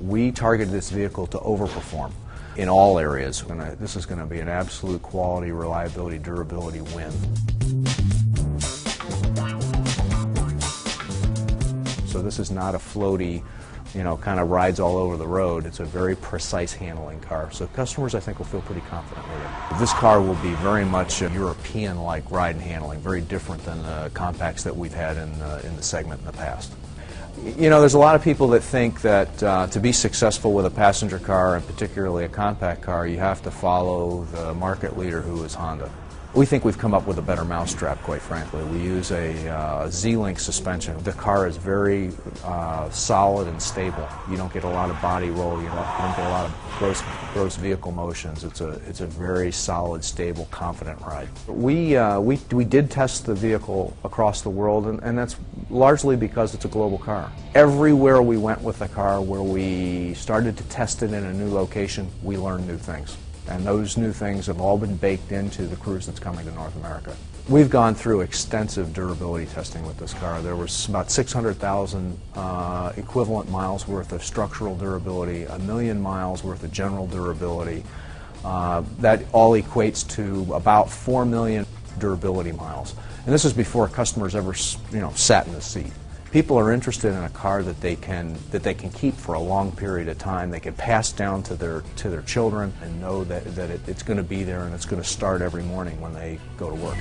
We targeted this vehicle to overperform in all areas. This is going to be an absolute quality, reliability, durability win. So this is not a floaty, you know, kind of rides all over the road. It's a very precise handling car. So customers, I think, will feel pretty confident with it. This car will be very much a European-like ride and handling, very different than the compacts that we've had in, uh, in the segment in the past. You know, there's a lot of people that think that uh, to be successful with a passenger car, and particularly a compact car, you have to follow the market leader who is Honda. We think we've come up with a better mousetrap, quite frankly. We use a uh, Z-Link suspension. The car is very uh, solid and stable. You don't get a lot of body roll. You don't, you don't get a lot of gross, gross vehicle motions. It's a, it's a very solid, stable, confident ride. We, uh, we, we did test the vehicle across the world, and, and that's largely because it's a global car. Everywhere we went with the car, where we started to test it in a new location, we learned new things. And those new things have all been baked into the Cruze that's coming to North America. We've gone through extensive durability testing with this car. There was about 600,000 uh, equivalent miles worth of structural durability, a million miles worth of general durability. Uh, that all equates to about 4 million durability miles. And this is before customers ever you know, sat in the seat people are interested in a car that they can that they can keep for a long period of time. They can pass down to their to their children and know that, that it, it's going to be there and it's going to start every morning when they go to work.